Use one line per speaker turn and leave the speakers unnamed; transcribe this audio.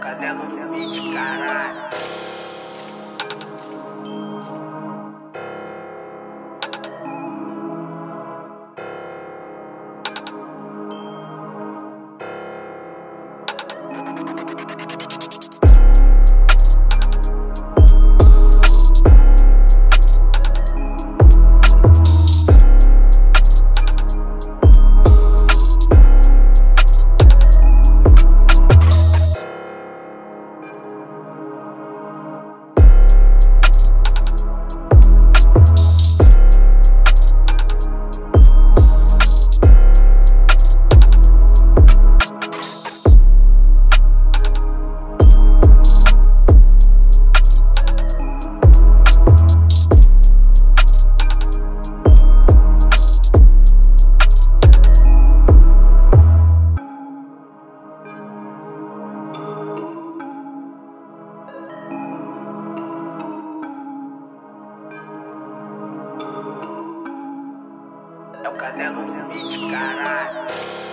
Canelo no beat, caralho. É o no beat, caralho.